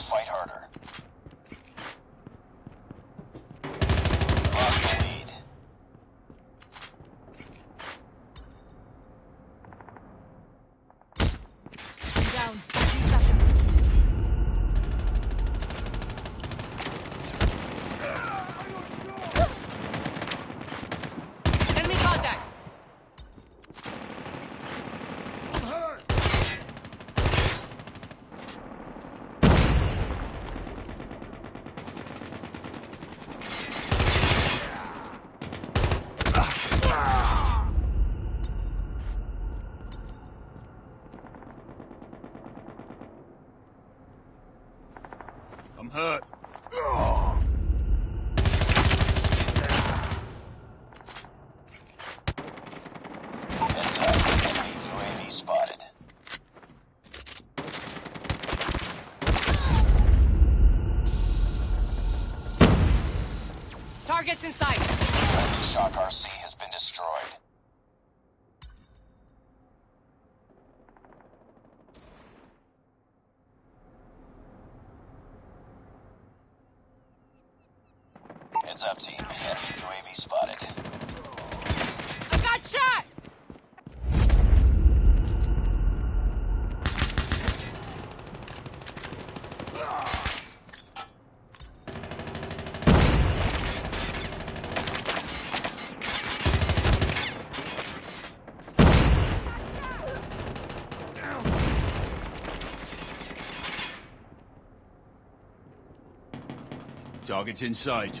Fight harder. Hurt. Heads up. Enemy UAV spotted. Targets in sight. Friendly Shock RC has been destroyed. Heads up, team. Enemy UAV spotted. I got shot. Target's in sight.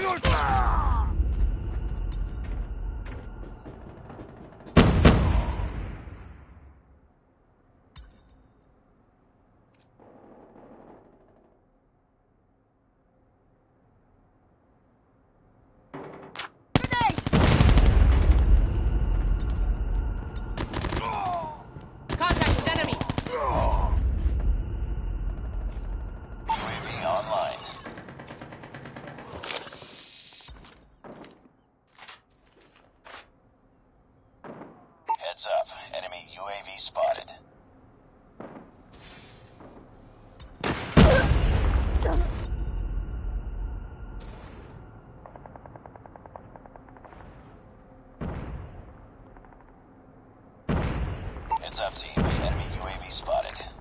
Sehr gut! Heads up. Enemy UAV spotted. Heads up, team. Enemy UAV spotted.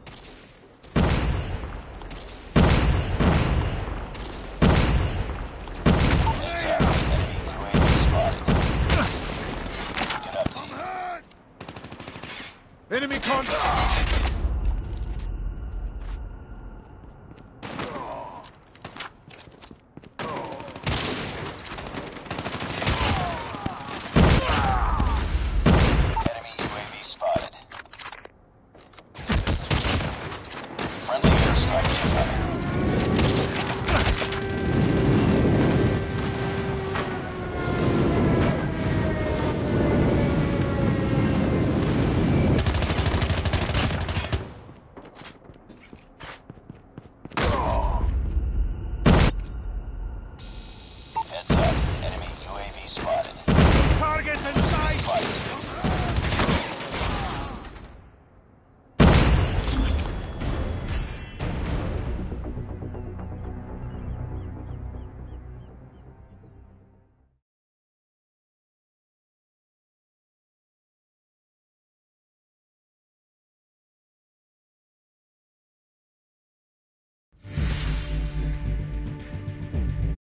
Get